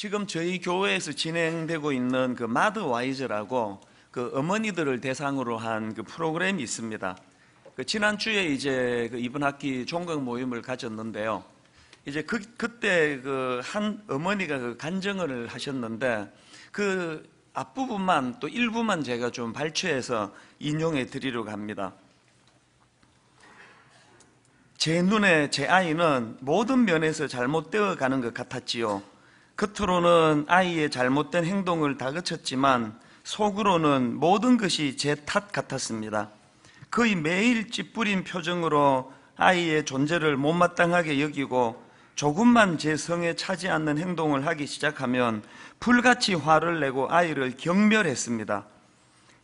지금 저희 교회에서 진행되고 있는 그 마드 와이즈라고 그 어머니들을 대상으로 한 그 프로그램이 있습니다. 그 지난주에 이제 그 이번 학기 종강 모임을 가졌는데요. 이제 그, 그때 그 한 어머니가 그 간증을 하셨는데 그 앞부분만 또 일부만 제가 좀 발췌해서 인용해 드리려고 합니다. 제 눈에 제 아이는 모든 면에서 잘못되어 가는 것 같았지요. 겉으로는 아이의 잘못된 행동을 다그쳤지만 속으로는 모든 것이 제 탓 같았습니다. 거의 매일 찌푸린 표정으로 아이의 존재를 못마땅하게 여기고 조금만 제 성에 차지 않는 행동을 하기 시작하면 불같이 화를 내고 아이를 경멸했습니다.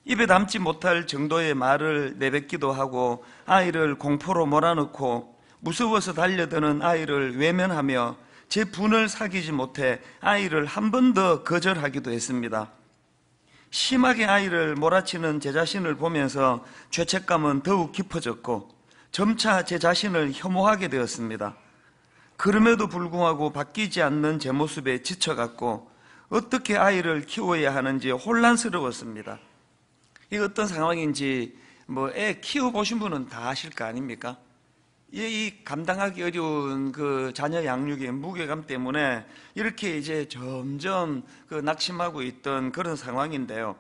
입에 담지 못할 정도의 말을 내뱉기도 하고 아이를 공포로 몰아넣고 무서워서 달려드는 아이를 외면하며 제 분을 사귀지 못해 아이를 한 번 더 거절하기도 했습니다. 심하게 아이를 몰아치는 제 자신을 보면서 죄책감은 더욱 깊어졌고 점차 제 자신을 혐오하게 되었습니다. 그럼에도 불구하고 바뀌지 않는 제 모습에 지쳐갔고 어떻게 아이를 키워야 하는지 혼란스러웠습니다. 이 어떤 상황인지 뭐 애 키워보신 분은 다 아실 거 아닙니까? 이 감당하기 어려운 그 자녀 양육의 무게감 때문에 이렇게 이제 점점 그 낙심하고 있던 그런 상황인데요.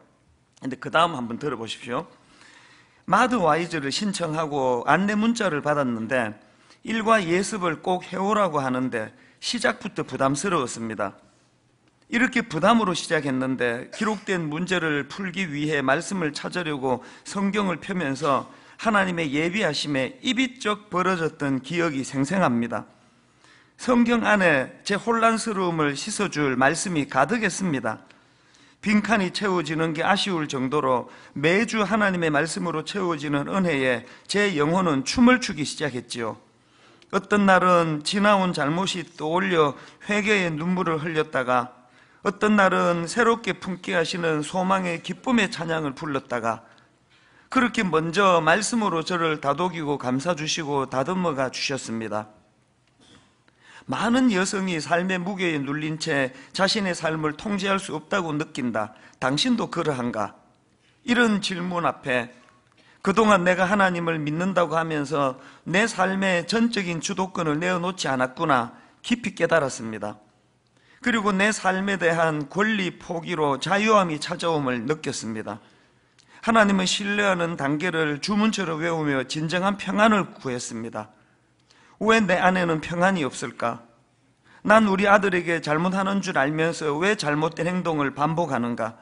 근데 그 다음 한번 들어보십시오. 마드 와이즈를 신청하고 안내 문자를 받았는데 일과 예습을 꼭 해오라고 하는데 시작부터 부담스러웠습니다. 이렇게 부담으로 시작했는데 기록된 문제를 풀기 위해 말씀을 찾으려고 성경을 펴면서 하나님의 예비하심에 입이 쩍 벌어졌던 기억이 생생합니다. 성경 안에 제 혼란스러움을 씻어줄 말씀이 가득했습니다. 빈칸이 채워지는 게 아쉬울 정도로 매주 하나님의 말씀으로 채워지는 은혜에 제 영혼은 춤을 추기 시작했지요. 어떤 날은 지나온 잘못이 떠올려 회개의 눈물을 흘렸다가 어떤 날은 새롭게 품게 하시는 소망의 기쁨의 찬양을 불렀다가 그렇게 먼저 말씀으로 저를 다독이고 감싸 주시고 다듬어가 주셨습니다. 많은 여성이 삶의 무게에 눌린 채 자신의 삶을 통제할 수 없다고 느낀다. 당신도 그러한가? 이런 질문 앞에 그동안 내가 하나님을 믿는다고 하면서 내 삶의 전적인 주도권을 내어놓지 않았구나 깊이 깨달았습니다. 그리고 내 삶에 대한 권리 포기로 자유함이 찾아옴을 느꼈습니다. 하나님을 신뢰하는 단계를 주문처럼 외우며 진정한 평안을 구했습니다. 왜 내 안에는 평안이 없을까? 난 우리 아들에게 잘못하는 줄 알면서 왜 잘못된 행동을 반복하는가?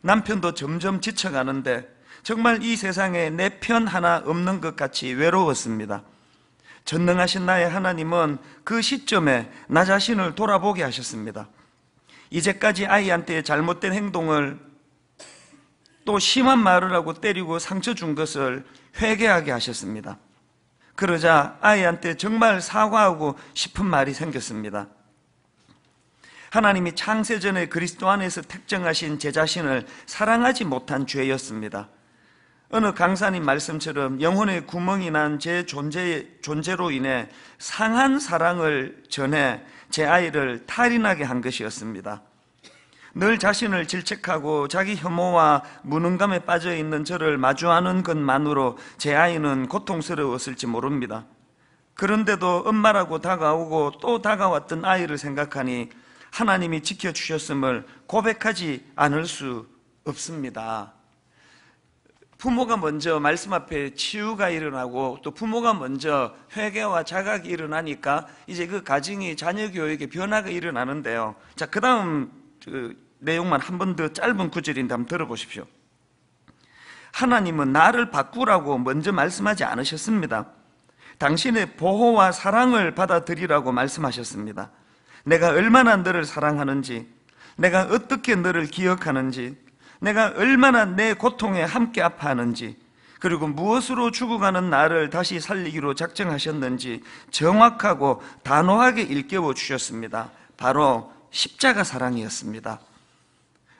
남편도 점점 지쳐가는데 정말 이 세상에 내 편 하나 없는 것 같이 외로웠습니다. 전능하신 나의 하나님은 그 시점에 나 자신을 돌아보게 하셨습니다. 이제까지 아이한테 잘못된 행동을 또 심한 말을 하고 때리고 상처 준 것을 회개하게 하셨습니다. 그러자 아이한테 정말 사과하고 싶은 말이 생겼습니다. 하나님이 창세전에 그리스도 안에서 특정하신 제 자신을 사랑하지 못한 죄였습니다. 어느 강사님 말씀처럼 영혼의 구멍이 난 제 존재, 존재로 인해 상한 사랑을 전해 제 아이를 탈인하게 한 것이었습니다. 늘 자신을 질책하고 자기 혐오와 무능감에 빠져 있는 저를 마주하는 것만으로 제 아이는 고통스러웠을지 모릅니다. 그런데도 엄마라고 다가오고 또 다가왔던 아이를 생각하니 하나님이 지켜주셨음을 고백하지 않을 수 없습니다. 부모가 먼저 말씀 앞에 치유가 일어나고 또 부모가 먼저 회개와 자각이 일어나니까 이제 그 가정이 자녀 교육에 변화가 일어나는데요. 자, 그 다음 그 내용만 한 번 더 짧은 구절인데 한번 들어보십시오. 하나님은 나를 바꾸라고 먼저 말씀하지 않으셨습니다. 당신의 보호와 사랑을 받아들이라고 말씀하셨습니다. 내가 얼마나 너를 사랑하는지, 내가 어떻게 너를 기억하는지, 내가 얼마나 내 고통에 함께 아파하는지 그리고 무엇으로 죽어가는 나를 다시 살리기로 작정하셨는지 정확하고 단호하게 일깨워 주셨습니다. 바로 십자가 사랑이었습니다.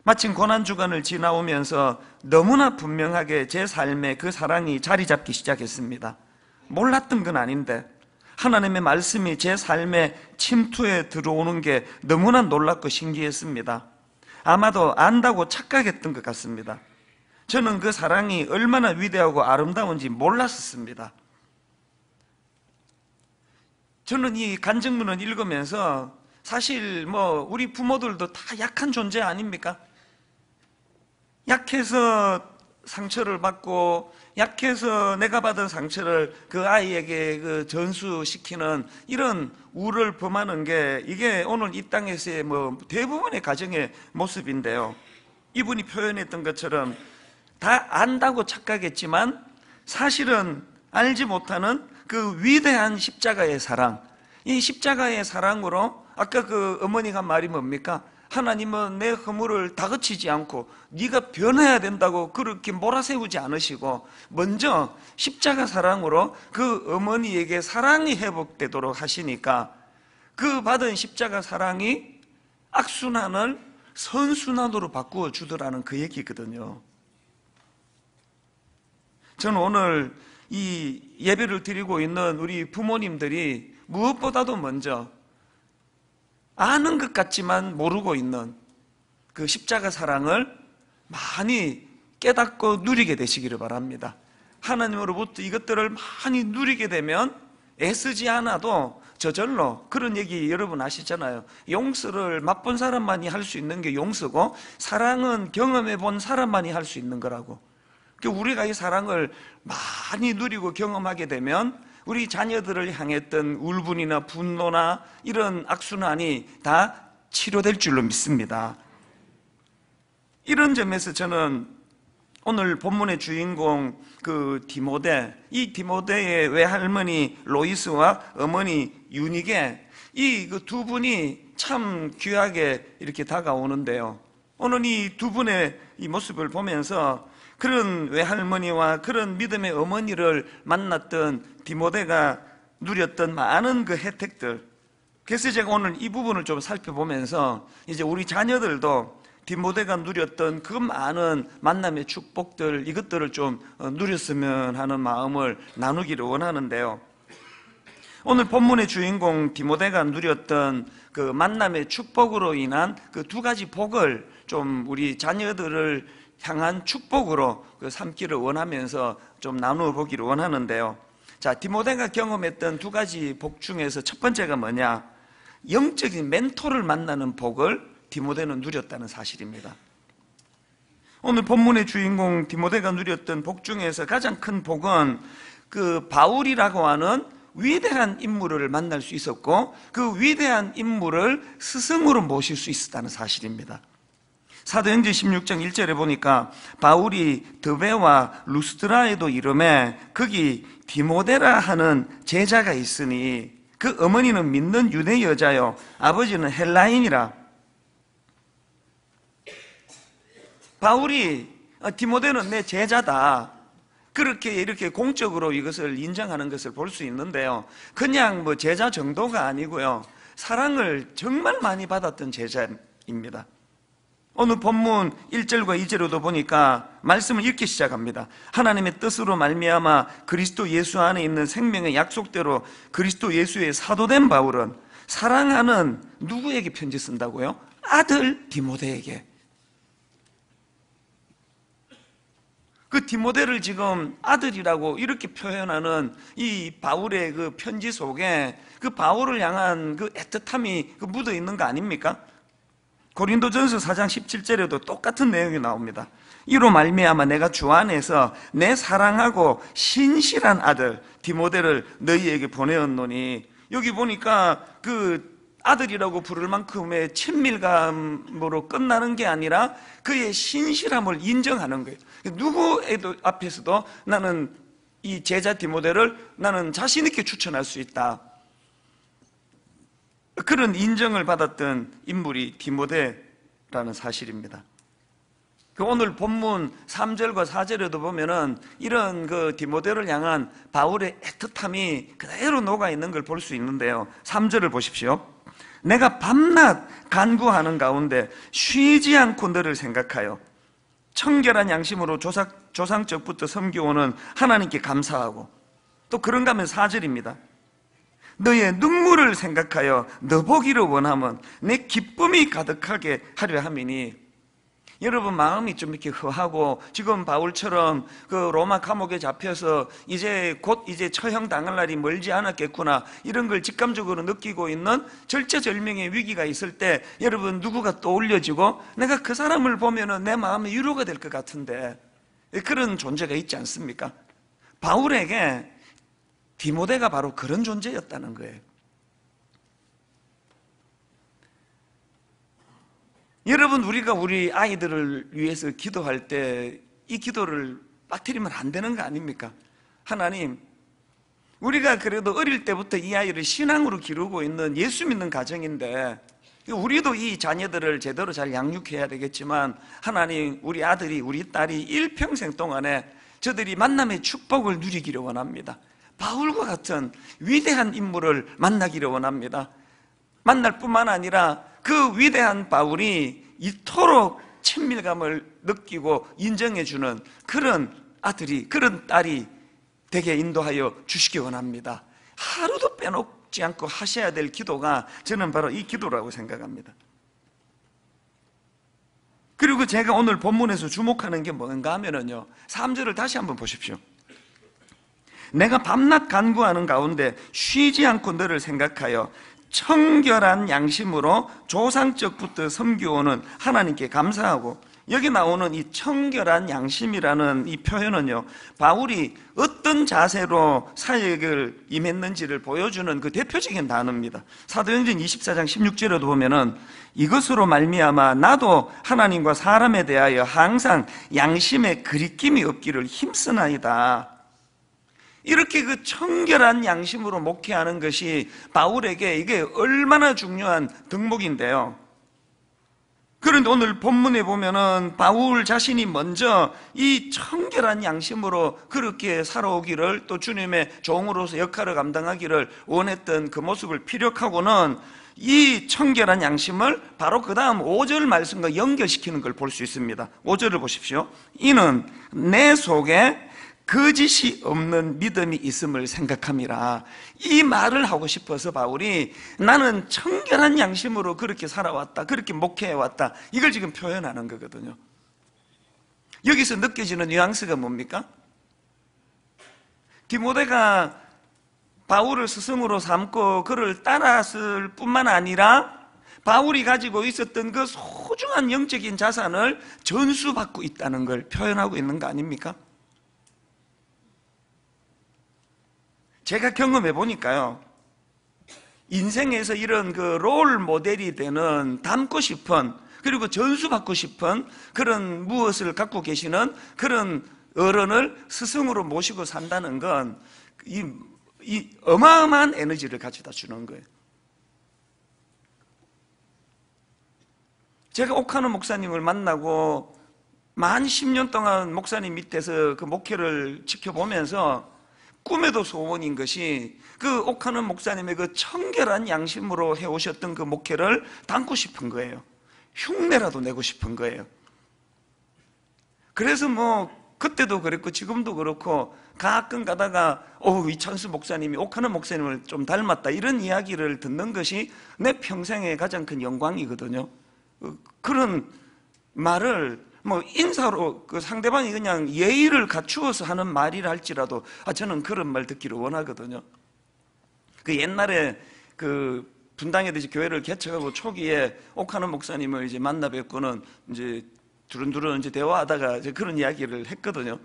마침 고난주간을 지나오면서 너무나 분명하게 제 삶에 그 사랑이 자리 잡기 시작했습니다. 몰랐던 건 아닌데 하나님의 말씀이 제 삶에 침투해 들어오는 게 너무나 놀랍고 신기했습니다. 아마도 안다고 착각했던 것 같습니다. 저는 그 사랑이 얼마나 위대하고 아름다운지 몰랐었습니다. 저는 이 간증문을 읽으면서 사실 뭐 우리 부모들도 다 약한 존재 아닙니까? 약해서 상처를 받고 약해서 내가 받은 상처를 그 아이에게 그 전수시키는 이런 우를 범하는 게 이게 오늘 이 땅에서의 뭐 대부분의 가정의 모습인데요. 이분이 표현했던 것처럼 다 안다고 착각했지만 사실은 알지 못하는 그 위대한 십자가의 사랑, 이 십자가의 사랑으로 아까 그 어머니가 말이 뭡니까? 하나님은 내 허물을 다그치지 않고 네가 변해야 된다고 그렇게 몰아세우지 않으시고 먼저 십자가 사랑으로 그 어머니에게 사랑이 회복되도록 하시니까 그 받은 십자가 사랑이 악순환을 선순환으로 바꾸어 주더라는 그 얘기거든요. 저는 오늘 이 예배를 드리고 있는 우리 부모님들이 무엇보다도 먼저 아는 것 같지만 모르고 있는 그 십자가 사랑을 많이 깨닫고 누리게 되시기를 바랍니다. 하나님으로부터 이것들을 많이 누리게 되면 애쓰지 않아도 저절로 그런 얘기 여러분 아시잖아요. 용서를 맛본 사람만이 할 수 있는 게 용서고 사랑은 경험해 본 사람만이 할 수 있는 거라고. 그러니까 우리가 이 사랑을 많이 누리고 경험하게 되면 우리 자녀들을 향했던 울분이나 분노나 이런 악순환이 다 치료될 줄로 믿습니다. 이런 점에서 저는 오늘 본문의 주인공 그 디모데, 이 디모데의 외할머니 로이스와 어머니 유닉에 이그두 분이 참 귀하게 이렇게 다가오는데요. 오늘 이 두 분의 이 모습을 보면서 그런 외할머니와 그런 믿음의 어머니를 만났던 디모데가 누렸던 많은 그 혜택들. 그래서 제가 오늘 이 부분을 좀 살펴보면서 이제 우리 자녀들도 디모데가 누렸던 그 많은 만남의 축복들 이것들을 좀 어, 누렸으면 하는 마음을 나누기를 원하는데요. 오늘 본문의 주인공 디모데가 누렸던 그 만남의 축복으로 인한 그 두 가지 복을 좀 우리 자녀들을 향한 축복으로 그 삼기를 원하면서 좀 나누어 보기를 원하는데요. 자, 디모데가 경험했던 두 가지 복 중에서 첫 번째가 뭐냐? 영적인 멘토를 만나는 복을 디모데는 누렸다는 사실입니다. 오늘 본문의 주인공 디모데가 누렸던 복 중에서 가장 큰 복은 그 바울이라고 하는 위대한 인물을 만날 수 있었고 그 위대한 인물을 스승으로 모실 수 있었다는 사실입니다. 사도행전 16장 1절에 보니까 바울이 드베와 루스드라에도 이름에 거기 디모데라 하는 제자가 있으니 그 어머니는 믿는 유대 여자요 아버지는 헬라인이라 바울이 어, 디모데는 내 제자다 그렇게 이렇게 공적으로 이것을 인정하는 것을 볼 수 있는데요 그냥 뭐 제자 정도가 아니고요 사랑을 정말 많이 받았던 제자입니다 오늘 본문 1절과 2절로도 보니까 말씀을 읽기 시작합니다. 하나님의 뜻으로 말미암아 그리스도 예수 안에 있는 생명의 약속대로 그리스도 예수의 사도된 바울은 사랑하는 누구에게 편지 쓴다고요? 아들 디모데에게. 그 디모데를 지금 아들이라고 이렇게 표현하는 이 바울의 그 편지 속에 그 바울을 향한 그 애틋함이 그 묻어 있는 거 아닙니까? 고린도전서 4장 17절에도 똑같은 내용이 나옵니다. 이로 말미암아 내가 주 안에서 내 사랑하고 신실한 아들 디모데를 너희에게 보내었노니 여기 보니까 그 아들이라고 부를 만큼의 친밀감으로 끝나는 게 아니라 그의 신실함을 인정하는 거예요. 누구에도 앞에서도 나는 이 제자 디모데를 나는 자신 있게 추천할 수 있다. 그런 인정을 받았던 인물이 디모데라는 사실입니다. 그 오늘 본문 3절과 4절에도 보면은 이런 그 디모데를 향한 바울의 애틋함이 그대로 녹아 있는 걸 볼 수 있는데요. 3절을 보십시오. 내가 밤낮 간구하는 가운데 쉬지 않고 너를 생각하여 청결한 양심으로 조상, 조상적부터 섬겨오는 하나님께 감사하고 또 그런가 하면 4절입니다. 너의 눈물을 생각하여 너 보기를 원하면 내 기쁨이 가득하게 하려 함이니 여러분 마음이 좀 이렇게 허하고 지금 바울처럼 그 로마 감옥에 잡혀서 이제 곧 이제 처형 당할 날이 멀지 않았겠구나 이런 걸 직감적으로 느끼고 있는 절체절명의 위기가 있을 때 여러분 누구가 떠올려지고 내가 그 사람을 보면은 내 마음이 위로가 될 것 같은데 그런 존재가 있지 않습니까? 바울에게 디모데가 바로 그런 존재였다는 거예요. 여러분 우리가 우리 아이들을 위해서 기도할 때 이 기도를 빠뜨리면 안 되는 거 아닙니까? 하나님 우리가 그래도 어릴 때부터 이 아이를 신앙으로 기르고 있는 예수 믿는 가정인데 우리도 이 자녀들을 제대로 잘 양육해야 되겠지만 하나님 우리 아들이 우리 딸이 일평생 동안에 저들이 만남의 축복을 누리기를 원합니다 바울과 같은 위대한 인물을 만나기를 원합니다 만날 뿐만 아니라 그 위대한 바울이 이토록 친밀감을 느끼고 인정해주는 그런 아들이, 그런 딸이 되게 인도하여 주시기 원합니다. 하루도 빼놓지 않고 하셔야 될 기도가 저는 바로 이 기도라고 생각합니다. 그리고 제가 오늘 본문에서 주목하는 게 뭔가 하면은요, 3절을 다시 한번 보십시오. 내가 밤낮 간구하는 가운데 쉬지 않고 너를 생각하여 청결한 양심으로 조상적부터 섬겨오는 하나님께 감사하고 여기 나오는 이 청결한 양심이라는 이 표현은요 바울이 어떤 자세로 사역을 임했는지를 보여주는 그 대표적인 단어입니다. 사도행전 24장 16절에도 보면은 이것으로 말미암아 나도 하나님과 사람에 대하여 항상 양심에 그리낌이 없기를 힘쓰나이다 이렇게 그 청결한 양심으로 목회하는 것이 바울에게 이게 얼마나 중요한 덕목인데요. 그런데 오늘 본문에 보면은 바울 자신이 먼저 이 청결한 양심으로 그렇게 살아오기를 또 주님의 종으로서 역할을 감당하기를 원했던 그 모습을 피력하고는 이 청결한 양심을 바로 그 다음 5절 말씀과 연결시키는 걸 볼 수 있습니다. 5절을 보십시오. 이는 내 속에 거짓이 없는 믿음이 있음을 생각함이라 이 말을 하고 싶어서 바울이 나는 청결한 양심으로 그렇게 살아왔다 그렇게 목회해왔다 이걸 지금 표현하는 거거든요 여기서 느껴지는 뉘앙스가 뭡니까? 디모데가 바울을 스승으로 삼고 그를 따랐을 뿐만 아니라 바울이 가지고 있었던 그 소중한 영적인 자산을 전수받고 있다는 걸 표현하고 있는 거 아닙니까? 제가 경험해 보니까요. 인생에서 이런 그 롤 모델이 되는 닮고 싶은 그리고 전수받고 싶은 그런 무엇을 갖고 계시는 그런 어른을 스승으로 모시고 산다는 건 이, 이 어마어마한 에너지를 가져다 주는 거예요. 제가 옥하는 목사님을 만나고 만 10년 동안 목사님 밑에서 그 목회를 지켜보면서 꿈에도 소원인 것이 그 옥하는 목사님의 그 청결한 양심으로 해오셨던 그 목회를 담고 싶은 거예요. 흉내라도 내고 싶은 거예요. 그래서 뭐 그때도 그랬고 지금도 그렇고 가끔 가다가 어 이찬수 목사님이 옥하는 목사님을 좀 닮았다 이런 이야기를 듣는 것이 내 평생의 가장 큰 영광이거든요. 어, 그런 말을 뭐 인사로 그 상대방이 그냥 예의를 갖추어서 하는 말이라 할지라도 아 저는 그런 말 듣기를 원하거든요. 그 옛날에 그 분당에듯이 교회를 개척하고 초기에 옥하는 목사님을 이제 만나 뵙고는 이제 두른두른 이제 대화하다가 이제 그런 이야기를 했거든요.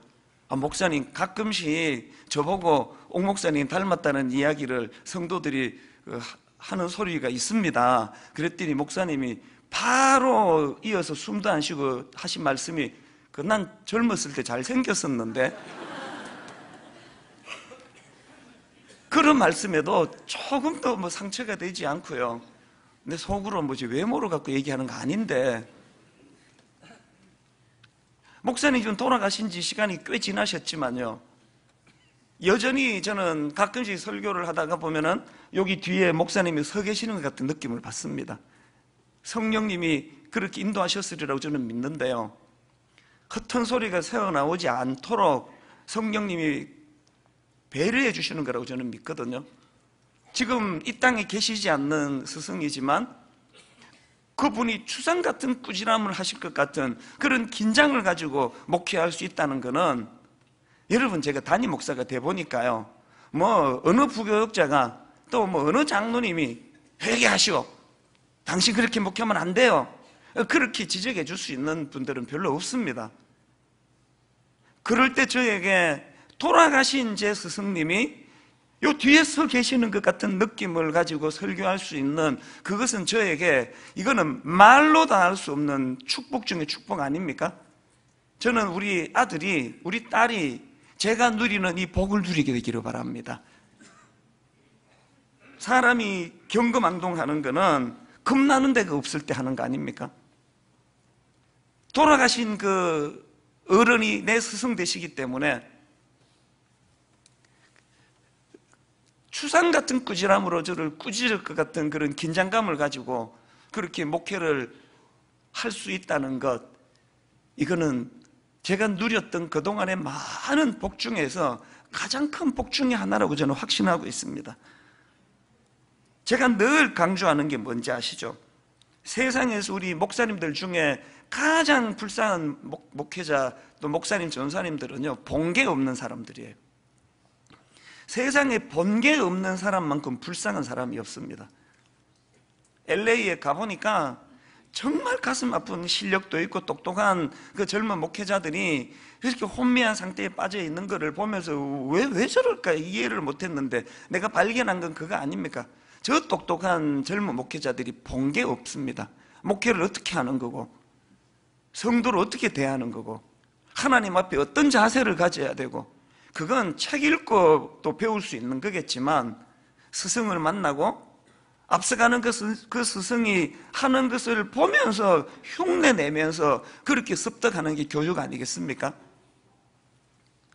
아, 목사님 가끔씩 저보고 옥 목사님 닮았다는 이야기를 성도들이 그 하는 소리가 있습니다. 그랬더니 목사님이 바로 이어서 숨도 안 쉬고 하신 말씀이 그 난 젊었을 때 잘 생겼었는데 그런 말씀에도 조금 더뭐 상처가 되지 않고요. 근데 속으로 뭐지 외모를 갖고 얘기하는 거 아닌데 목사님 좀 돌아가신 지 시간이 꽤 지나셨지만요. 여전히 저는 가끔씩 설교를 하다가 보면은 여기 뒤에 목사님이 서 계시는 것 같은 느낌을 받습니다. 성령님이 그렇게 인도하셨으리라고 저는 믿는데요. 헛한 소리가 새어나오지 않도록 성령님이 배려해 주시는 거라고 저는 믿거든요. 지금 이 땅에 계시지 않는 스승이지만 그분이 추상 같은 꾸지람을 하실 것 같은 그런 긴장을 가지고 목회할 수 있다는 것은 여러분 제가 담임 목사가 돼 보니까요. 뭐 어느 부교육자가 또 뭐 어느 장로님이 회개하시오. 당신 그렇게 목회하면 안 돼요. 그렇게 지적해 줄 수 있는 분들은 별로 없습니다. 그럴 때 저에게 돌아가신 제 스승님이 요 뒤에 서 계시는 것 같은 느낌을 가지고 설교할 수 있는 그것은 저에게 이거는 말로 다 할 수 없는 축복 중에 축복 아닙니까? 저는 우리 아들이, 우리 딸이 제가 누리는 이 복을 누리게 되기를 바랍니다. 사람이 경거망동하는 거는 겁나는 데가 없을 때 하는 거 아닙니까? 돌아가신 그 어른이 내 스승 되시기 때문에 추상 같은 꾸지람으로 저를 꾸짖을 것 같은 그런 긴장감을 가지고 그렇게 목회를 할 수 있다는 것, 이거는 제가 누렸던 그동안의 많은 복 중에서 가장 큰 복 중의 하나라고 저는 확신하고 있습니다. 제가 늘 강조하는 게 뭔지 아시죠? 세상에서 우리 목사님들 중에 가장 불쌍한 목, 목회자 또 목사님 전사님들은요 본게 없는 사람들이에요 세상에 본게 없는 사람만큼 불쌍한 사람이 없습니다 LA에 가보니까 정말 가슴 아픈 실력도 있고 똑똑한 그 젊은 목회자들이 이렇게 혼미한 상태에 빠져 있는 것을 보면서 왜, 왜 저럴까 이해를 못했는데 내가 발견한 건 그거 아닙니까? 저 똑똑한 젊은 목회자들이 본 게 없습니다 목회를 어떻게 하는 거고 성도를 어떻게 대하는 거고 하나님 앞에 어떤 자세를 가져야 되고 그건 책 읽고 또 배울 수 있는 거겠지만 스승을 만나고 앞서가는 그, 그 스승이 하는 것을 보면서 흉내 내면서 그렇게 습득하는 게 교육 아니겠습니까?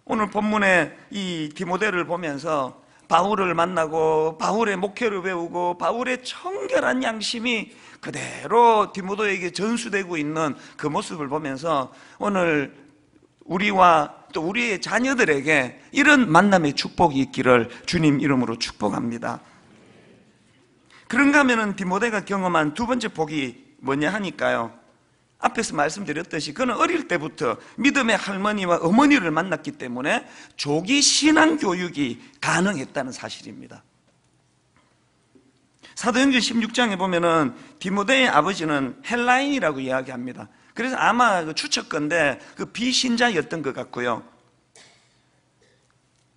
오늘 본문에 이 디모데를 보면서 바울을 만나고 바울의 목회를 배우고 바울의 청결한 양심이 그대로 디모도에게 전수되고 있는 그 모습을 보면서 오늘 우리와 또 우리의 자녀들에게 이런 만남의 축복이 있기를 주님 이름으로 축복합니다. 그런가 하면 디모데가 경험한 두 번째 복이 뭐냐 하니까요. 앞에서 말씀드렸듯이 그는 어릴 때부터 믿음의 할머니와 어머니를 만났기 때문에 조기 신앙 교육이 가능했다는 사실입니다. 사도행전 16장에 보면은 디모데의 아버지는 헬라인이라고 이야기합니다. 그래서 아마 그 추측건데 그 비신자였던 것 같고요.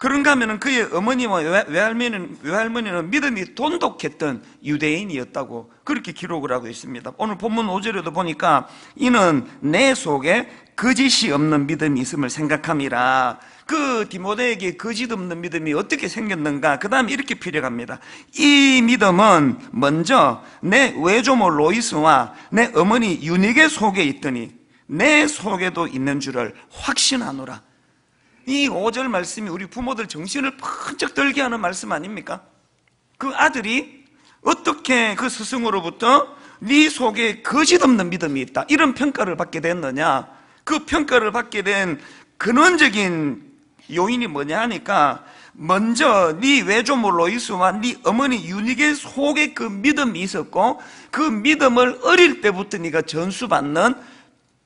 그런가 하면 그의 어머니와 외할머니는, 외할머니는 믿음이 돈독했던 유대인이었다고 그렇게 기록을 하고 있습니다. 오늘 본문 5절에도 보니까 이는 내 속에 거짓이 없는 믿음이 있음을 생각함이라. 그 디모데에게 거짓 없는 믿음이 어떻게 생겼는가? 그 다음에 이렇게 필요합니다. 이 믿음은 먼저 내 외조모 로이스와 내 어머니 유닉의 속에 있더니 내 속에도 있는 줄을 확신하노라 이 5절 말씀이 우리 부모들 정신을 번쩍 들게 하는 말씀 아닙니까? 그 아들이 어떻게 그 스승으로부터 네 속에 거짓 없는 믿음이 있다 이런 평가를 받게 됐느냐 그 평가를 받게 된 근원적인 요인이 뭐냐 하니까 먼저 네 외조모 로이스와 네 어머니 유닉의 속에 그 믿음이 있었고 그 믿음을 어릴 때부터 네가 전수받는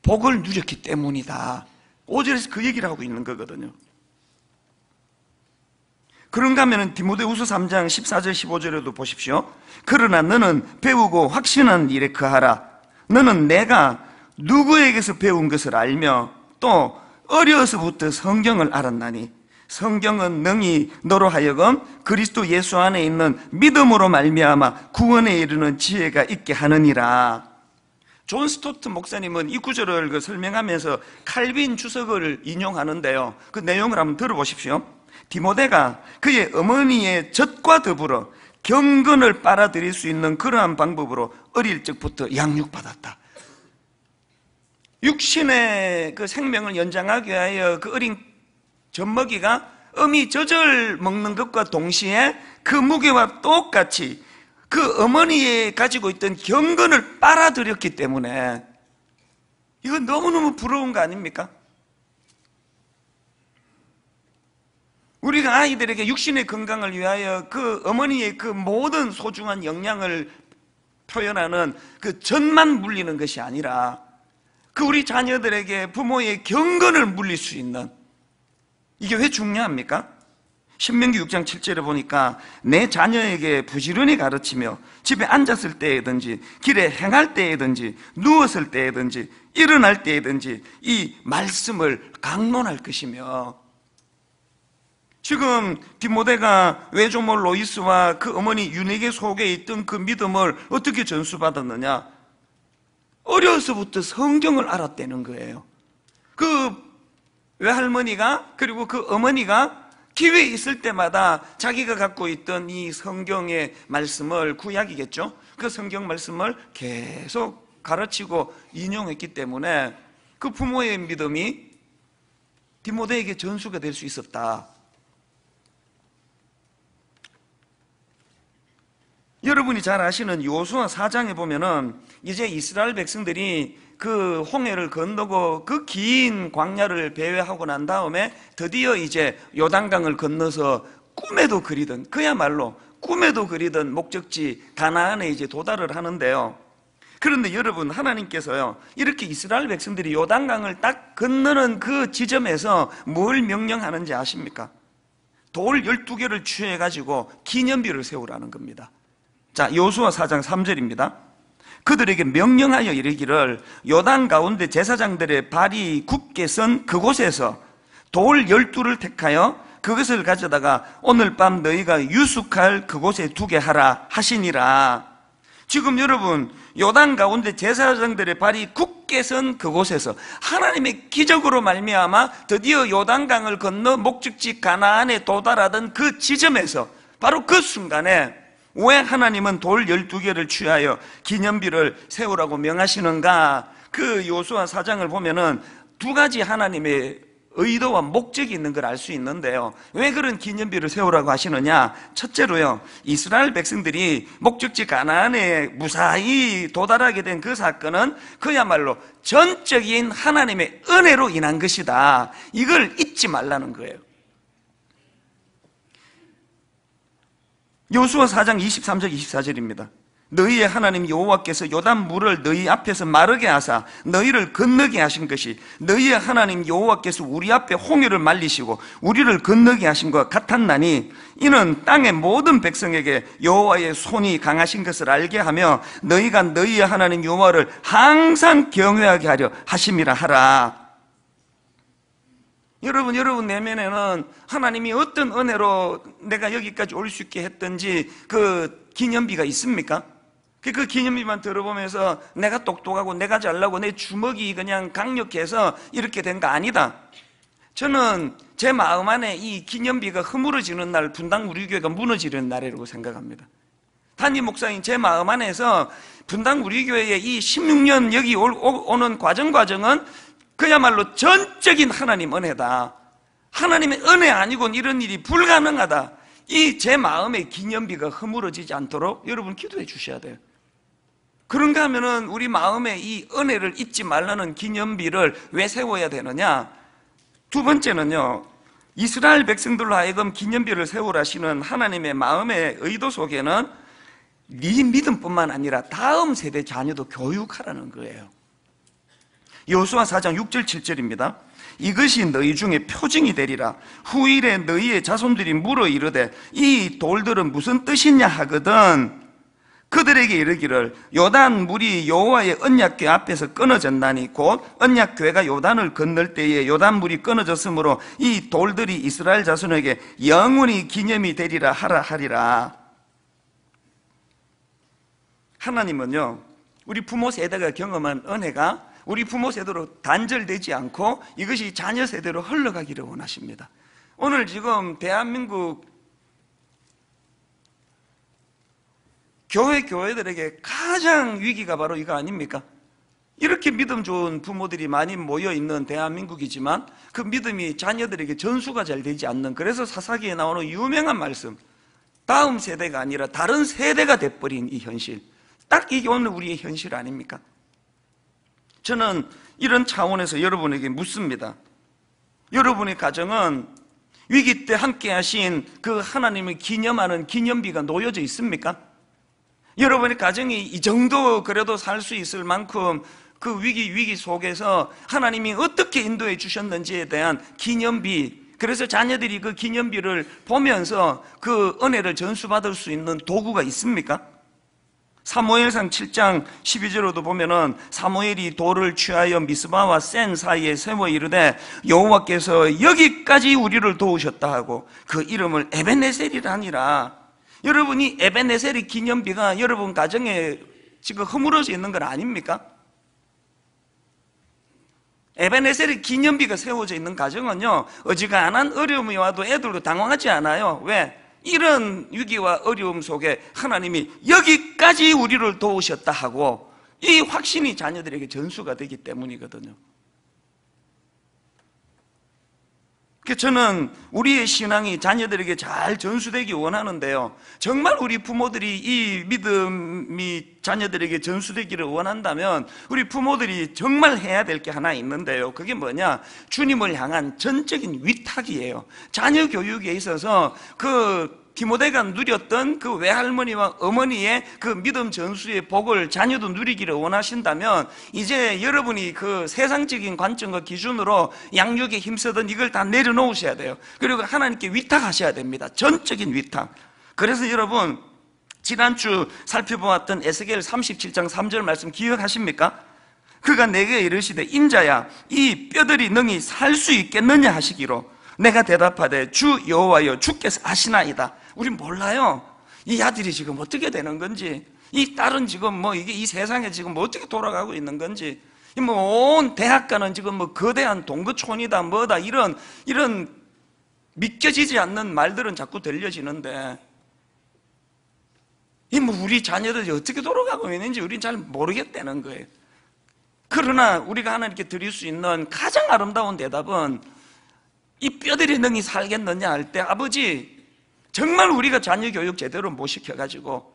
복을 누렸기 때문이다 5절에서 그 얘기를 하고 있는 거거든요. 그런가 하면 디모데후서 3장 14절 15절에도 보십시오. 그러나 너는 배우고 확신한 일에 그하라. 너는 내가 누구에게서 배운 것을 알며 또 어려서부터 성경을 알았나니 성경은 능히 너로 하여금 그리스도 예수 안에 있는 믿음으로 말미암아 구원에 이르는 지혜가 있게 하느니라. 존 스토트 목사님은 이 구절을 그 설명하면서 칼빈 주석을 인용하는데요. 그 내용을 한번 들어보십시오. 디모데가 그의 어머니의 젖과 더불어 경건을 빨아들일 수 있는 그러한 방법으로 어릴 적부터 양육받았다. 육신의 그 생명을 연장하기 위하여 그 어린 젖먹이가 어미 젖을 먹는 것과 동시에 그 무게와 똑같이 그 어머니에 가지고 있던 경건을 빨아들였기 때문에 이건 너무너무 부러운 거 아닙니까? 우리가 아이들에게 육신의 건강을 위하여 그 어머니의 그 모든 소중한 영양을 표현하는 그 전만 물리는 것이 아니라 그 우리 자녀들에게 부모의 경건을 물릴 수 있는 이게 왜 중요합니까? 신명기 6장 7절에 보니까 내 자녀에게 부지런히 가르치며 집에 앉았을 때에든지 길에 행할 때에든지 누웠을 때에든지 일어날 때에든지 이 말씀을 강론할 것이며 지금 디모데가 외조모 로이스와 그 어머니 윤에게 속에 있던 그 믿음을 어떻게 전수받았느냐? 어려서부터 성경을 알았다는 거예요. 그 외할머니가 그리고 그 어머니가 기회 있을 때마다 자기가 갖고 있던 이 성경의 말씀을 구약이겠죠. 그 성경 말씀을 계속 가르치고 인용했기 때문에 그 부모의 믿음이 디모데에게 전수가 될 수 있었다. 여러분이 잘 아시는 요수와 사장에 보면은 이제 이스라엘 백성들이 그 홍해를 건너고 그 긴 광야를 배회하고 난 다음에 드디어 이제 요단강을 건너서 꿈에도 그리던 그야말로 꿈에도 그리던 목적지 가나안에 이제 도달을 하는데요. 그런데 여러분 하나님께서요 이렇게 이스라엘 백성들이 요단강을 딱 건너는 그 지점에서 뭘 명령하는지 아십니까? 돌 12개를 취해 가지고 기념비를 세우라는 겁니다. 자, 요수와 4장 3절입니다. 그들에게 명령하여 이르기를 요단 가운데 제사장들의 발이 굳게 선 그곳에서 돌 열두를 택하여 그것을 가져다가 오늘 밤 너희가 유숙할 그곳에 두게 하라 하시니라. 지금 여러분 요단 가운데 제사장들의 발이 굳게 선 그곳에서 하나님의 기적으로 말미암아 드디어 요단강을 건너 목적지 가나안에 도달하던 그 지점에서 바로 그 순간에 왜 하나님은 돌 12개를 취하여 기념비를 세우라고 명하시는가? 그 요수와 사장을 보면은 두 가지 하나님의 의도와 목적이 있는 걸 알 수 있는데요. 왜 그런 기념비를 세우라고 하시느냐? 첫째로요. 이스라엘 백성들이 목적지 가나안에 무사히 도달하게 된 그 사건은 그야말로 전적인 하나님의 은혜로 인한 것이다. 이걸 잊지 말라는 거예요. 요수와 4장 23절 24절입니다. 너희의 하나님 여호와께서 요단 물을 너희 앞에서 마르게 하사 너희를 건너게 하신 것이 너희의 하나님 여호와께서 우리 앞에 홍해를 말리시고 우리를 건너게 하신 것 같았나니 이는 땅의 모든 백성에게 여호와의 손이 강하신 것을 알게 하며 너희가 너희의 하나님 여호와를 항상 경외하게 하려 하심이라 하라. 여러분, 여러분 내면에는 하나님이 어떤 은혜로 내가 여기까지 올 수 있게 했던지 그 기념비가 있습니까? 그 기념비만 들어보면서 내가 똑똑하고 내가 잘나고 내 주먹이 그냥 강력해서 이렇게 된 거 아니다. 저는 제 마음 안에 이 기념비가 허물어지는 날 분당 우리 교회가 무너지는 날이라고 생각합니다. 담임 목사인 제 마음 안에서 분당 우리 교회의 이 16년 여기 오 는 과정 과정은 그야말로 전적인 하나님 은혜다. 하나님의 은혜 아니고는 이런 일이 불가능하다. 이 제 마음의 기념비가 허물어지지 않도록 여러분 기도해 주셔야 돼요. 그런가 하면은 우리 마음에 이 은혜를 잊지 말라는 기념비를 왜 세워야 되느냐? 두 번째는요, 이스라엘 백성들로 하여금 기념비를 세우라시는 하나님의 마음의 의도 속에는 네 믿음뿐만 아니라 다음 세대 자녀도 교육하라는 거예요. 여수와 4장 6절 7절입니다. 이것이 너희 중에 표징이 되리라. 후일에 너희의 자손들이 물어 이르되 이 돌들은 무슨 뜻이냐 하거든. 그들에게 이르기를 요단 물이 여호와의 언약궤 앞에서 끊어졌나니 곧 언약궤가 요단을 건널 때에 요단 물이 끊어졌으므로 이 돌들이 이스라엘 자손에게 영원히 기념이 되리라 하라 하리라. 하나님은요, 우리 부모 세대가 경험한 은혜가 우리 부모 세대로 단절되지 않고 이것이 자녀 세대로 흘러가기를 원하십니다. 오늘 지금 대한민국 교회 교회들에게 가장 위기가 바로 이거 아닙니까? 이렇게 믿음 좋은 부모들이 많이 모여 있는 대한민국이지만 그 믿음이 자녀들에게 전수가 잘 되지 않는 그래서 사사기에 나오는 유명한 말씀 다음 세대가 아니라 다른 세대가 돼버린 이 현실 딱 이게 오늘 우리의 현실 아닙니까? 저는 이런 차원에서 여러분에게 묻습니다. 여러분의 가정은 위기 때 함께 하신 그 하나님을 기념하는 기념비가 놓여져 있습니까? 여러분의 가정이 이 정도 그래도 살 수 있을 만큼 그 위기 위기 속에서 하나님이 어떻게 인도해 주셨는지에 대한 기념비 그래서 자녀들이 그 기념비를 보면서 그 은혜를 전수받을 수 있는 도구가 있습니까? 사무엘상 7장 12절로도 보면은 사무엘이 돌을 취하여 미스바와 센 사이에 세워 이르되 여호와께서 여기까지 우리를 도우셨다 하고 그 이름을 에벤네셀이라 하니라 여러분이 에벤네셀의 기념비가 여러분 가정에 지금 허물어져 있는 건 아닙니까? 에벤네셀의 기념비가 세워져 있는 가정은요 어지간한 어려움이 와도 애들도 당황하지 않아요 왜? 이런 위기와 어려움 속에 하나님이 여기까지 우리를 도우셨다 하고 이 확신이 자녀들에게 전수가 되기 때문이거든요 그 저는 우리의 신앙이 자녀들에게 잘 전수되기 원하는데요. 정말 우리 부모들이 이 믿음이 자녀들에게 전수되기를 원한다면 우리 부모들이 정말 해야 될 게 하나 있는데요. 그게 뭐냐? 주님을 향한 전적인 위탁이에요. 자녀 교육에 있어서 그 디모데가 누렸던 그 외할머니와 어머니의 그 믿음 전수의 복을 자녀도 누리기를 원하신다면 이제 여러분이 그 세상적인 관점과 기준으로 양육에 힘쓰던 이걸 다 내려놓으셔야 돼요. 그리고 하나님께 위탁하셔야 됩니다. 전적인 위탁. 그래서 여러분 지난주 살펴보았던 에스겔 37장 3절 말씀 기억하십니까? 그가 내게 이르시되 인자야 이 뼈들이 능히 살 수 있겠느냐 하시기로 내가 대답하되 주 여호와여 주께서 아시나이다 우린 몰라요. 이 아들이 지금 어떻게 되는 건지, 이 딸은 지금 뭐 이게 이 세상에 지금 뭐 어떻게 돌아가고 있는 건지, 뭐온 대학가는 지금 뭐 거대한 동거촌이다 뭐다 이런 이런 믿겨지지 않는 말들은 자꾸 들려지는데 이 뭐 우리 자녀들이 어떻게 돌아가고 있는지 우리는 잘 모르겠다는 거예요. 그러나 우리가 하나님께 드릴 수 있는 가장 아름다운 대답은 이 뼈들이 능히 살겠느냐 할 때 아버지 정말 우리가 자녀 교육 제대로 못 시켜가지고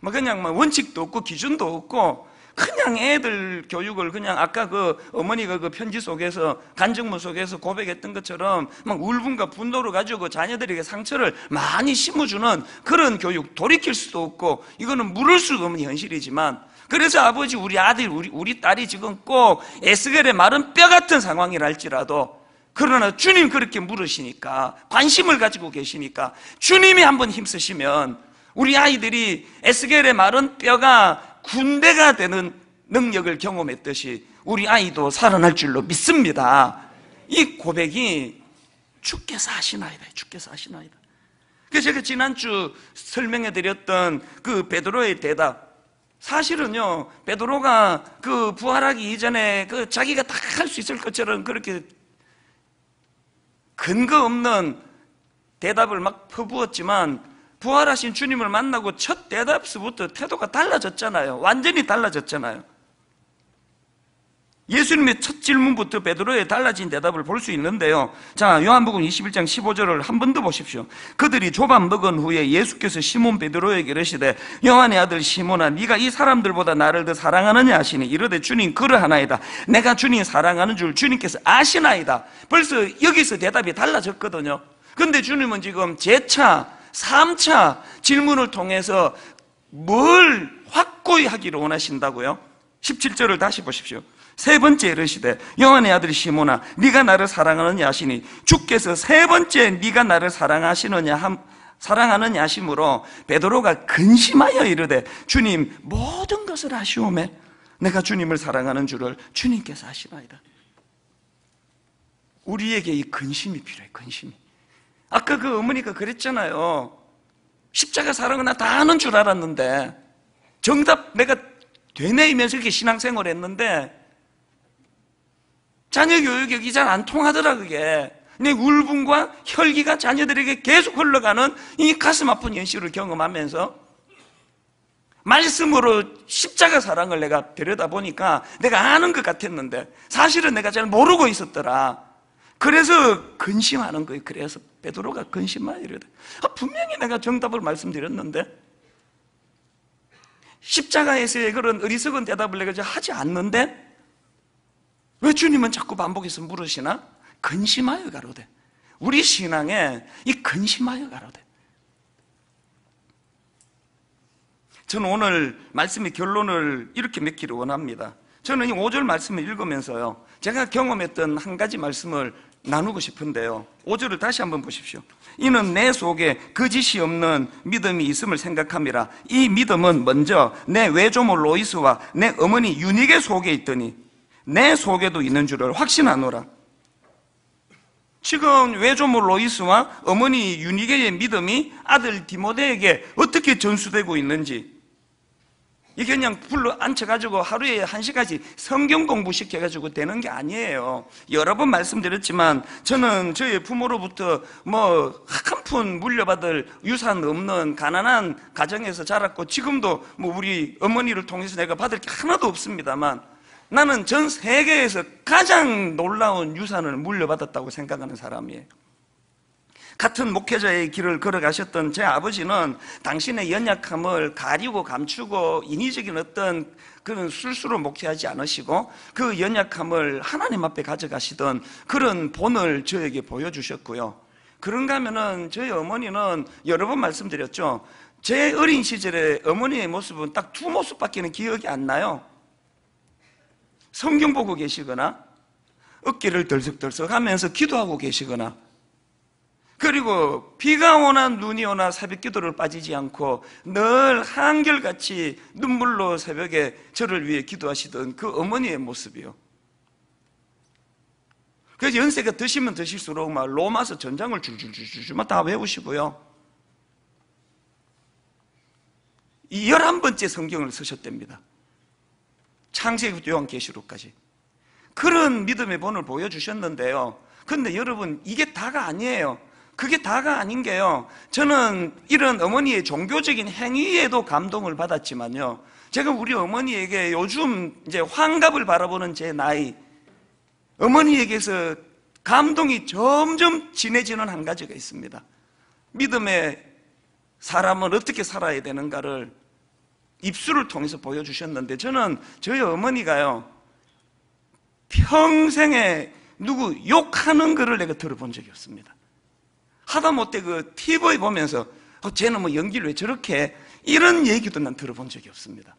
뭐 그냥 뭐 원칙도 없고 기준도 없고 그냥 애들 교육을 그냥 아까 그 어머니가 그 편지 속에서 간증문 속에서 고백했던 것처럼 막 울분과 분노를 가지고 자녀들에게 상처를 많이 심어주는 그런 교육 돌이킬 수도 없고 이거는 물을 수도 없는 현실이지만 그래서 아버지 우리 아들 우리 우리 딸이 지금 꼭 에스겔의 마른 뼈 같은 상황이랄지라도 그러나 주님 그렇게 물으시니까 관심을 가지고 계시니까 주님이 한번 힘쓰시면 우리 아이들이 에스겔의 마른 뼈가 군대가 되는 능력을 경험했듯이 우리 아이도 살아날 줄로 믿습니다. 이 고백이 주께서 하시나이다. 주께서 하시나이다. 그래서 제가 지난주 설명해 드렸던 그 베드로의 대답 사실은요 베드로가 그 부활하기 이전에 그 자기가 다 할 수 있을 것처럼 그렇게 근거 없는 대답을 막 퍼부었지만 부활하신 주님을 만나고 첫 대답서부터 태도가 달라졌잖아요. 완전히 달라졌잖아요. 예수님의 첫 질문부터 베드로의 달라진 대답을 볼 수 있는데요. 자, 요한복음 21장 15절을 한 번 더 보십시오. 그들이 조밥 먹은 후에 예수께서 시몬 베드로에게 이르시되 요한의 아들 시몬아 네가 이 사람들보다 나를 더 사랑하느냐 하시니 이르되 주님 그러하나이다. 내가 주님 사랑하는 줄 주님께서 아시나이다. 벌써 여기서 대답이 달라졌거든요. 근데 주님은 지금 제차 3차 질문을 통해서 뭘 확고히 하기를 원하신다고요? 17절을 다시 보십시오. 세 번째 이르시되 요한의 아들 시모나 네가 나를 사랑하느냐 하시니 주께서 세 번째 네가 나를 사랑하시느냐 함 사랑하느냐 하심으로 베드로가 근심하여 이르되 주님 모든 것을 아시오매 내가 주님을 사랑하는 줄을 주님께서 아시나이다. 우리에게 이 근심이 필요해 근심이. 아까 그 어머니가 그랬잖아요. 십자가 사랑은 나 다 아는 줄 알았는데 정답 내가 되뇌이면서 이렇게 신앙생활 했는데 자녀 교육이 잘 안 통하더라 그게. 내 울분과 혈기가 자녀들에게 계속 흘러가는 이 가슴 아픈 현실을 경험하면서 말씀으로 십자가 사랑을 내가 들여다보니까 내가 아는 것 같았는데 사실은 내가 잘 모르고 있었더라. 그래서 근심하는 거예요. 그래서 베드로가 근심하여 이러다 아, 분명히 내가 정답을 말씀드렸는데 십자가에서의 그런 어리석은 대답을 내가 하지 않는데 왜 주님은 자꾸 반복해서 물으시나? 근심하여 가로되 우리 신앙에 이 근심하여 돼. 저는 오늘 말씀의 결론을 이렇게 맺기를 원합니다. 저는 이 5절 말씀을 읽으면서요. 제가 경험했던 한 가지 말씀을 나누고 싶은데요. 5절을 다시 한번 보십시오. 이는 내 속에 거짓이 없는 믿음이 있음을 생각함이라. 이 믿음은 먼저 내 외조모 로이스와 내 어머니 유닉의 속에 있더니 내 속에도 있는 줄을 확신하노라. 지금 외조모 로이스와 어머니 유니게의 믿음이 아들 디모데에게 어떻게 전수되고 있는지 이게 그냥 불러 앉혀가지고 하루에 한 시까지 성경 공부 시켜가지고 되는 게 아니에요. 여러 번 말씀드렸지만 저는 저희 부모로부터 뭐 한 푼 물려받을 유산 없는 가난한 가정에서 자랐고 지금도 뭐 우리 어머니를 통해서 내가 받을 게 하나도 없습니다만 나는 전 세계에서 가장 놀라운 유산을 물려받았다고 생각하는 사람이에요. 같은 목회자의 길을 걸어가셨던 제 아버지는 당신의 연약함을 가리고 감추고 인위적인 어떤 그런 술수로 목회하지 않으시고 그 연약함을 하나님 앞에 가져가시던 그런 본을 저에게 보여주셨고요. 그런가 하면은 저희 어머니는 여러 번 말씀드렸죠. 제 어린 시절에 어머니의 모습은 딱 두 모습밖에는 기억이 안 나요. 성경 보고 계시거나 어깨를 덜썩덜썩 하면서 기도하고 계시거나 그리고 비가 오나 눈이 오나 새벽 기도를 빠지지 않고 늘 한결같이 눈물로 새벽에 저를 위해 기도하시던 그 어머니의 모습이요. 그래서 연세가 드시면 드실수록 막 로마서 전장을 줄줄줄줄만 다 외우시고요. 이 열한 번째 성경을 쓰셨답니다. 창세기부터 요한계시록까지. 그런 믿음의 본을 보여주셨는데요. 근데 여러분, 이게 다가 아니에요. 그게 다가 아닌 게요. 저는 이런 어머니의 종교적인 행위에도 감동을 받았지만요. 제가 우리 어머니에게 요즘 이제 환갑을 바라보는 제 나이, 어머니에게서 감동이 점점 진해지는 한 가지가 있습니다. 믿음의 사람은 어떻게 살아야 되는가를 입술을 통해서 보여주셨는데 저는 저희 어머니가요, 평생에 누구 욕하는 글을 내가 들어본 적이 없습니다. 하다못해 그 TV 보면서 어, 쟤는 뭐 연기를 왜 저렇게 이런 얘기도 난 들어본 적이 없습니다.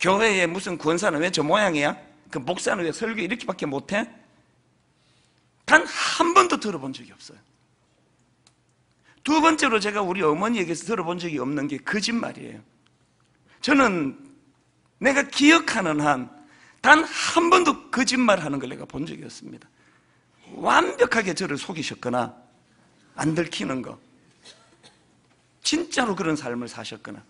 교회에 무슨 권사는 왜 저 모양이야? 그 목사는 왜 설교 이렇게밖에 못해? 단 한 번도 들어본 적이 없어요. 두 번째로 제가 우리 어머니에게서 들어본 적이 없는 게 거짓말이에요. 저는 내가 기억하는 한 단 한 번도 거짓말 하는 걸 내가 본 적이 없습니다. 완벽하게 저를 속이셨거나 안 들키는 거. 진짜로 그런 삶을 사셨거나.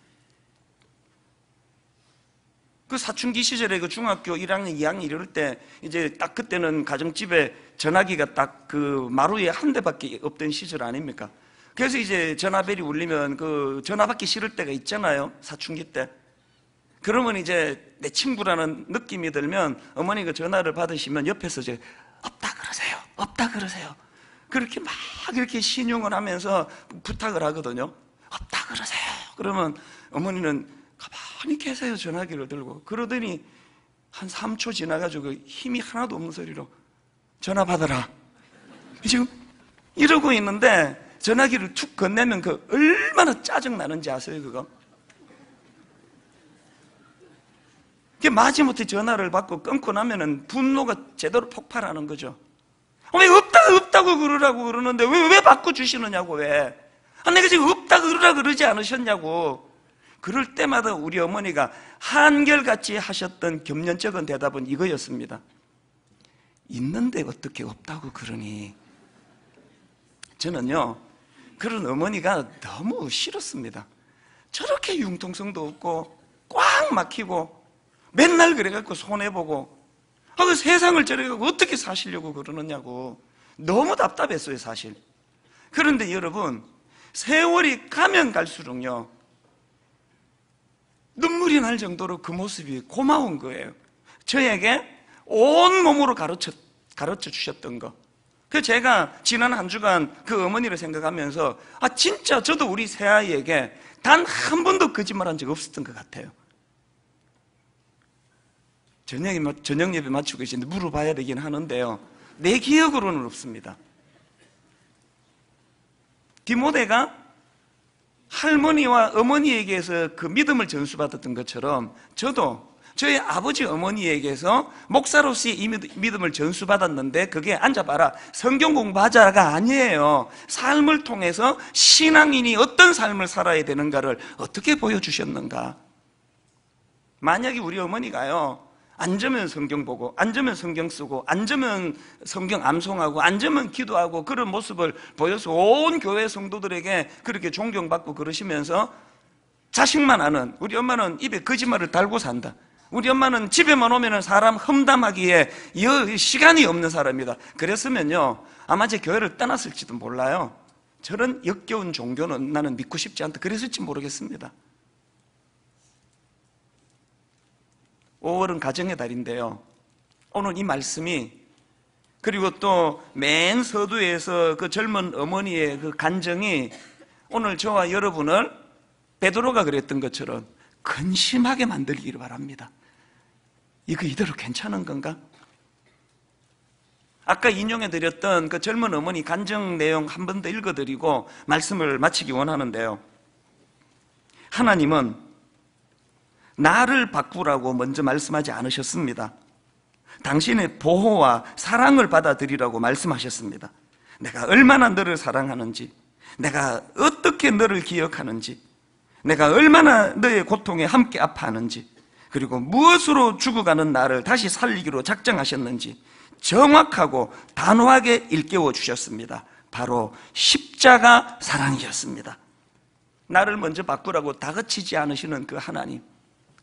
그 사춘기 시절에 그 중학교 1학년, 2학년 이럴 때 이제 딱 그때는 가정집에 전화기가 딱 그 마루에 한 대밖에 없던 시절 아닙니까? 그래서 이제 전화벨이 울리면 그 전화 받기 싫을 때가 있잖아요. 사춘기 때. 그러면 이제 내 친구라는 느낌이 들면 어머니가 전화를 받으시면 옆에서 이제 없다 그러세요. 없다 그러세요. 그렇게 막 이렇게 신용을 하면서 부탁을 하거든요. 없다 그러세요. 그러면 어머니는 가만히 계세요. 전화기를 들고. 그러더니 한 3초 지나가지고 힘이 하나도 없는 소리로 전화 받아라. 지금 이러고 있는데 전화기를 툭 건네면 그 얼마나 짜증나는지 아세요, 그거? 그 마지못해 전화를 받고 끊고 나면은 분노가 제대로 폭발하는 거죠. 왜 없다, 없다고 그러라고 그러는데 왜, 왜 바꿔주시느냐고, 왜. 아, 내가 지금 없다 그러라 그러지 않으셨냐고. 그럴 때마다 우리 어머니가 한결같이 하셨던 겸연쩍은 대답은 이거였습니다. 있는데 어떻게 없다고 그러니? 저는요, 그런 어머니가 너무 싫었습니다. 저렇게 융통성도 없고, 꽉 막히고, 맨날 그래갖고 손해보고, 아, 그 세상을 저래갖고 어떻게 사시려고 그러느냐고. 너무 답답했어요, 사실. 그런데 여러분, 세월이 가면 갈수록요, 눈물이 날 정도로 그 모습이 고마운 거예요. 저에게 온 몸으로 가르쳐, 가르쳐 주셨던 거. 그 제가 지난 한 주간 그 어머니를 생각하면서, 아, 진짜 저도 우리 새아이에게 단 한 번도 거짓말 한 적 없었던 것 같아요. 저녁, 저녁 예배 마치고 계시는데 물어봐야 되긴 하는데요. 내 기억으로는 없습니다. 디모데가 할머니와 어머니에게서 그 믿음을 전수받았던 것처럼 저도 저희 아버지 어머니에게서 목사로서의 이 믿음을 전수받았는데 그게 앉아봐라 성경 공부하자가 아니에요 삶을 통해서 신앙인이 어떤 삶을 살아야 되는가를 어떻게 보여주셨는가 만약에 우리 어머니가요 앉으면 성경 보고 앉으면 성경 쓰고 앉으면 성경 암송하고 앉으면 기도하고 그런 모습을 보여서 온 교회 성도들에게 그렇게 존경받고 그러시면서 자식만 아는 우리 엄마는 입에 거짓말을 달고 산다. 우리 엄마는 집에만 오면 사람 험담하기에 시간이 없는 사람이다. 그랬으면요 아마 제 교회를 떠났을지도 몰라요. 저런 역겨운 종교는 나는 믿고 싶지 않다. 그랬을지 모르겠습니다 5월은 가정의 달인데요. 오늘 이 말씀이 그리고 또 맨 서두에서 그 젊은 어머니의 그 간정이 오늘 저와 여러분을 베드로가 그랬던 것처럼 근심하게 만들기를 바랍니다. 이거 이대로 괜찮은 건가? 아까 인용해 드렸던 그 젊은 어머니 간정 내용 한 번 더 읽어 드리고 말씀을 마치기 원하는데요. 하나님은 나를 바꾸라고 먼저 말씀하지 않으셨습니다. 당신의 보호와 사랑을 받아들이라고 말씀하셨습니다. 내가 얼마나 너를 사랑하는지, 내가 어떻게 너를 기억하는지, 내가 얼마나 너의 고통에 함께 아파하는지, 그리고 무엇으로 죽어가는 나를 다시 살리기로 작정하셨는지 정확하고 단호하게 일깨워 주셨습니다. 바로 십자가 사랑이었습니다. 나를 먼저 바꾸라고 다그치지 않으시는 그 하나님.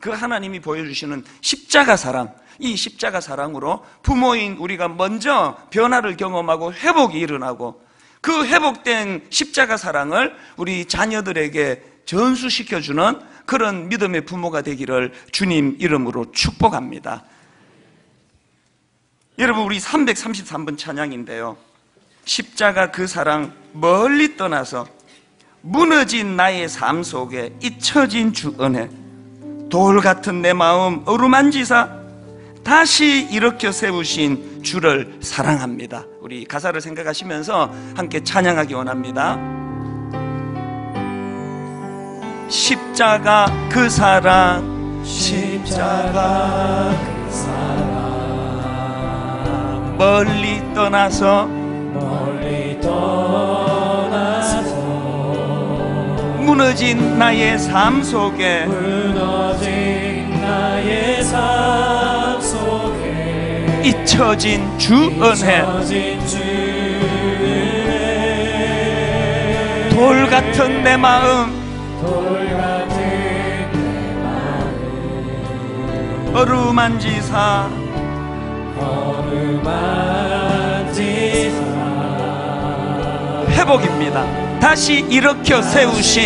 그 하나님이 보여주시는 십자가 사랑, 이 십자가 사랑으로 부모인 우리가 먼저 변화를 경험하고 회복이 일어나고 그 회복된 십자가 사랑을 우리 자녀들에게 전수시켜주는 그런 믿음의 부모가 되기를 주님 이름으로 축복합니다. 여러분, 우리 333번 찬양인데요. 십자가 그 사랑 멀리 떠나서 무너진 나의 삶 속에 잊혀진 주 은혜 돌 같은 내 마음 어루만지사 다시 일으켜 세우신 주를 사랑합니다. 우리 가사를 생각하시면서 함께 찬양하기 원합니다. 십자가 그 사랑 십자가 그 사랑 멀리 떠나서 멀리 떠 무너진 나의 삶 속에. 무너진 나의 삶 속에. 잊혀진 주 은혜. 돌 같은 내 마음. 돌 같은 내 마음. 어루만 지사. 어루만 지사. 회복입니다. 다시 일으켜 세우신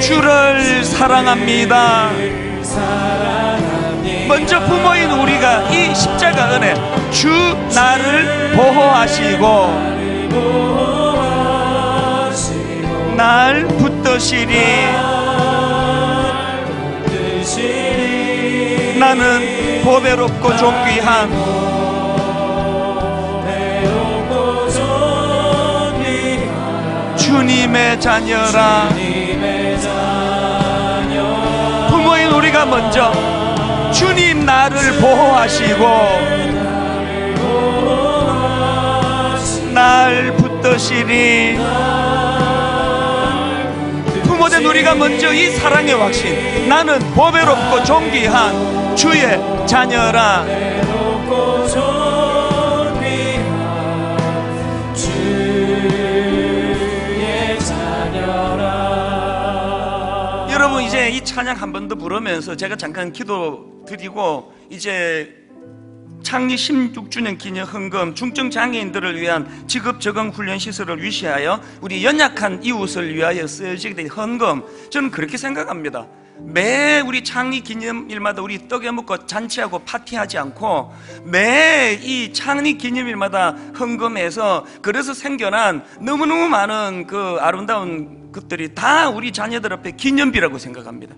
주를 사랑합니다. 먼저 부모인 우리가 이 십자가 은혜, 주 나를 보호하시고 날 붙드시니 뜻이 나는 보배롭고 존귀한 주님의 자녀라. 부모인 우리가 먼저 주님 나를 보호하시고 날 붙드시니 부모된 우리가 먼저 이 사랑의 확신. 나는 보배롭고 존귀한 주의 자녀라 찬양 한 번 더 부르면서 제가 잠깐 기도 드리고 이제 창립 16주년 기념 헌금 중증 장애인들을 위한 직업 적응 훈련 시설을 위시하여 우리 연약한 이웃을 위하여 쓰여지게 된 헌금 저는 그렇게 생각합니다. 매 우리 창립 기념일마다 우리 떡에 먹고 잔치하고 파티하지 않고 매 이 창립 기념일마다 헌금해서 그래서 생겨난 너무너무 많은 그 아름다운 것들이 다 우리 자녀들 앞에 기념비라고 생각합니다.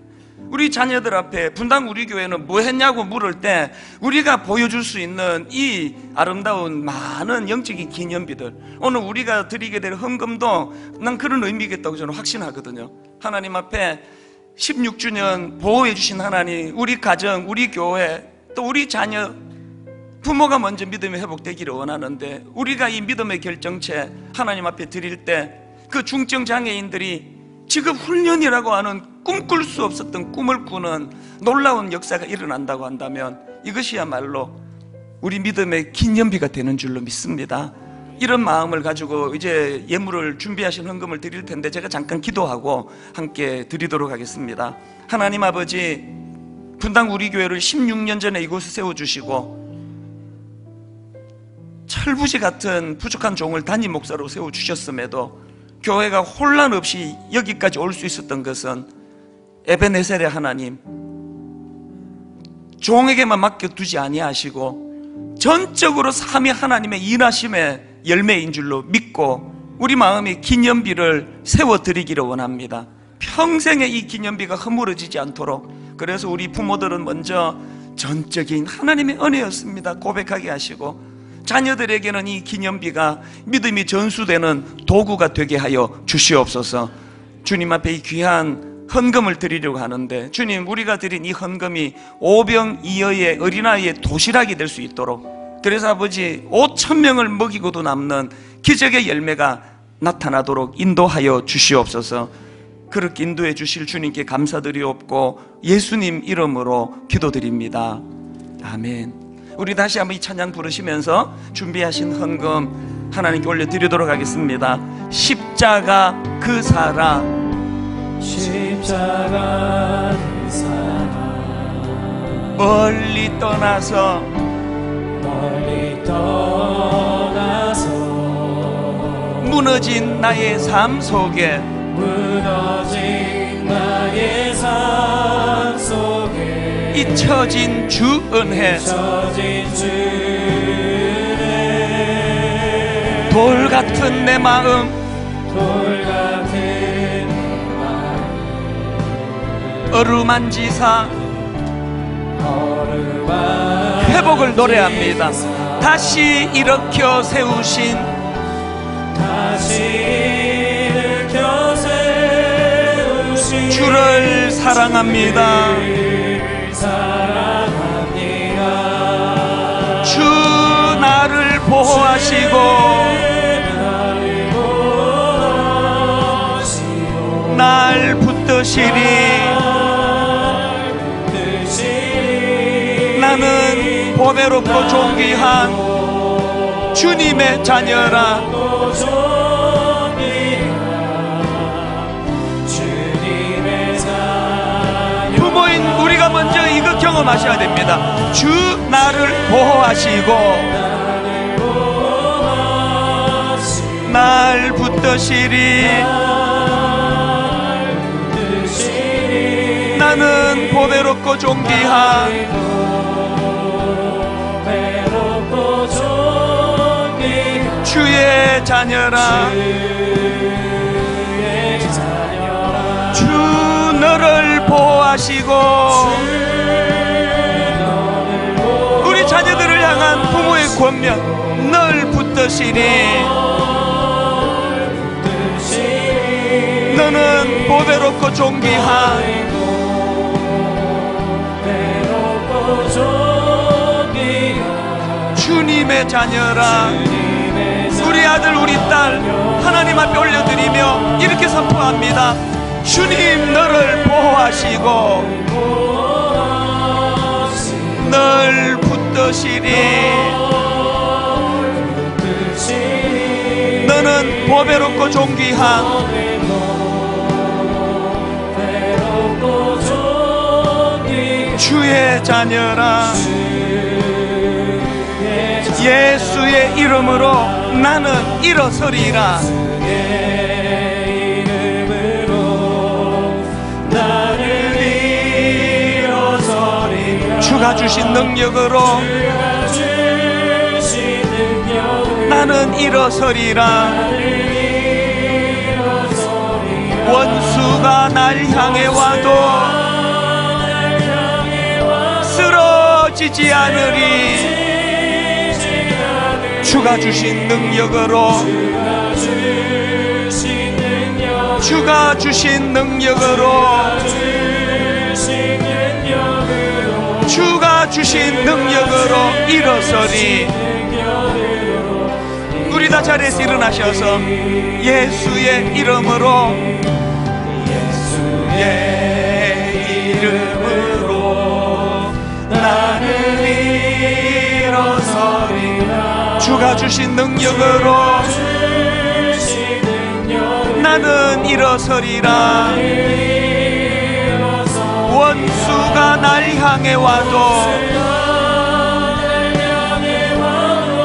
우리 자녀들 앞에 분당 우리 교회는 뭐 했냐고 물을 때 우리가 보여줄 수 있는 이 아름다운 많은 영적인 기념비들 오늘 우리가 드리게 될 헌금도 난 그런 의미겠다고 저는 확신하거든요 하나님 앞에 16주년 보호해 주신 하나님 우리 가정 우리 교회 또 우리 자녀 부모가 먼저 믿음이 회복되기를 원하는데 우리가 이 믿음의 결정체 하나님 앞에 드릴 때 그 중증 장애인들이 지금 훈련이라고 하는 꿈꿀 수 없었던 꿈을 꾸는 놀라운 역사가 일어난다고 한다면 이것이야말로 우리 믿음의 기념비가 되는 줄로 믿습니다. 이런 마음을 가지고 이제 예물을 준비하신 헌금을 드릴 텐데 제가 잠깐 기도하고 함께 드리도록 하겠습니다. 하나님 아버지 분당 우리 교회를 16년 전에 이곳에 세워 주시고 철부지 같은 부족한 종을 단임 목사로 세워 주셨음에도 교회가 혼란 없이 여기까지 올 수 있었던 것은 에베네셀의 하나님 종에게만 맡겨두지 아니하시고 전적으로 삼위 하나님의 인하심의 열매인 줄로 믿고 우리 마음의 기념비를 세워드리기를 원합니다. 평생에 이 기념비가 허물어지지 않도록. 그래서 우리 부모들은 먼저 전적인 하나님의 은혜였습니다. 고백하게 하시고 자녀들에게는 이 기념비가 믿음이 전수되는 도구가 되게 하여 주시옵소서. 주님 앞에 이 귀한 헌금을 드리려고 하는데 주님 우리가 드린 이 헌금이 오병이어의 어린아이의 도시락이 될 수 있도록 그래서 아버지 5천 명을 먹이고도 남는 기적의 열매가 나타나도록 인도하여 주시옵소서. 그렇게 인도해 주실 주님께 감사드리옵고 예수님 이름으로 기도드립니다. 아멘. 우리 다시 한번 이 찬양 부르시면서 준비하신 헌금 하나님께 올려드리도록 하겠습니다. 십자가 그 사랑 십자가 그 사랑 멀리 떠나서 멀리 떠나서 무너진 나의 삶 속에 무너진 나의 삶 속에 잊혀진 주 은혜. 젖은 주의 돌 같은 내 마음. 돌 같은 어루만지사. 어루만 회복을 노래합니다. 다시 일으켜 세우신 다시 일으켜 세우신 주를 사랑합니다. 주 나를 보호하시고 나를 보호하시고 날 붙드시리 보배롭고 존귀한 주님의 자녀라. 부모인 우리가 먼저 이거 경험하셔야 됩니다. 주 나를 보호하시고 날 붙드시리. 나는 보배롭고 존귀한 주의 자녀라. 주 너를 보호하시고 우리 자녀들을 향한 부모의 권면 널 붙드시니 너는 보배롭고 존귀한 주님의 자녀라 우리 아들 우리 딸 하나님 앞에 올려드리며 이렇게 선포합니다. 주님 너를 보호하시고 널 붙드시니 뜻이 너는 보배롭고 존귀한 주의 자녀라 예수의 이름으로 나는 일어서리라. 주가 주신 능력으로 나는 일어서리라. 원수가 날 향해 와도 쓰러지지 않으리 주가 주신 능력으로. 주가 주신 능력으로. 주가 주신 능력으로 일어서리. 우리 다 자리에서 일어나셔서 예수의 이름으로. 예수의 이름 주가 주신 능력으로 나는 일어서리라. 원수가 날 향해 와도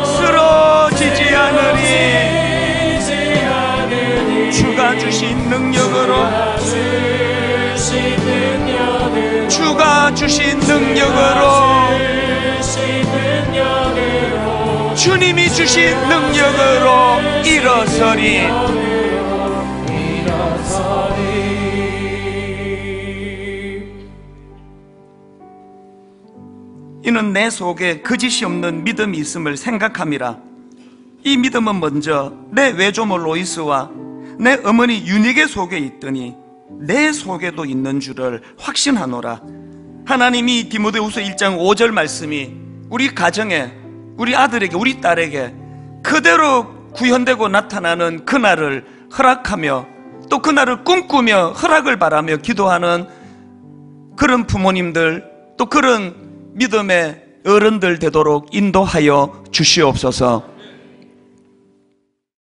쓰러지지 않으리. 주가 주신 능력으로 주가 주신 능력으로 주님이 주신 능력으로 일어서리. 이는 내 속에 거짓이 없는 믿음이 있음을 생각함이라. 이 믿음은 먼저 내 외조모 로이스와 내 어머니 유니게 속에 있더니 내 속에도 있는 줄을 확신하노라. 하나님이 디모데후서 1장 5절 말씀이 우리 가정에 우리 아들에게 우리 딸에게 그대로 구현되고 나타나는 그날을 허락하며 또 그날을 꿈꾸며 허락을 바라며 기도하는 그런 부모님들 또 그런 믿음의 어른들 되도록 인도하여 주시옵소서.